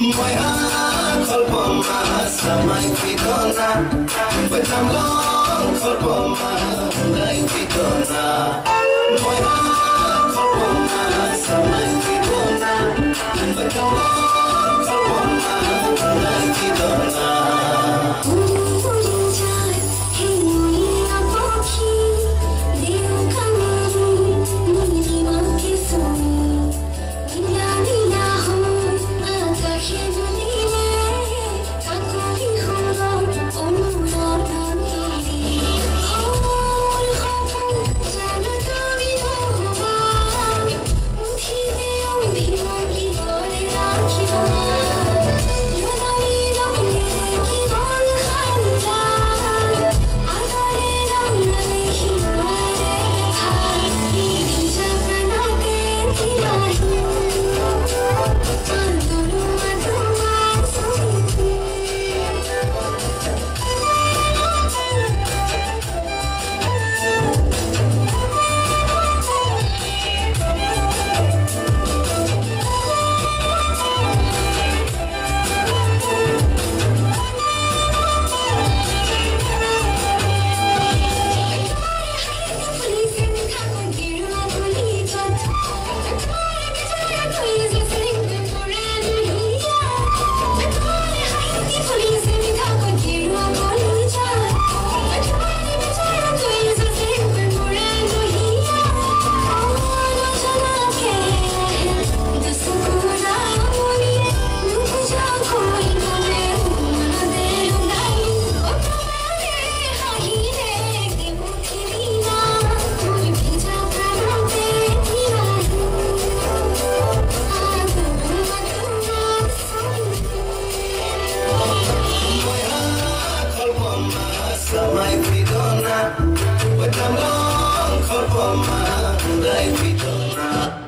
My heart for bomba, samay pitona. But I'm long for bomba, like pitona. My heart for bomba, samay Don't cry, don't don't.